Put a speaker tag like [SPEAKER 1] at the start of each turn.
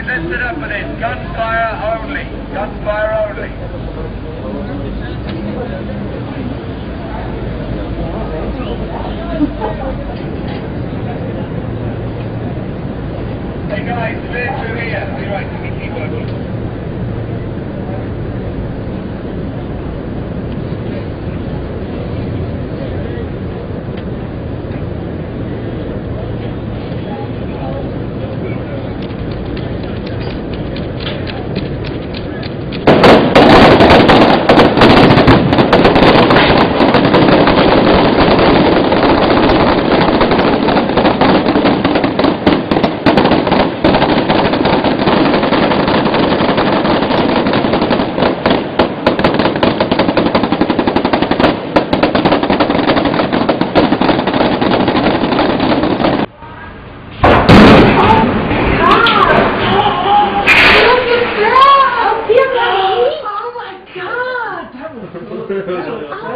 [SPEAKER 1] Guys, listen up for this. Gunfire only. Gunfire only. Hey guys, clear through here. Be right, me keep working.
[SPEAKER 2] ってる。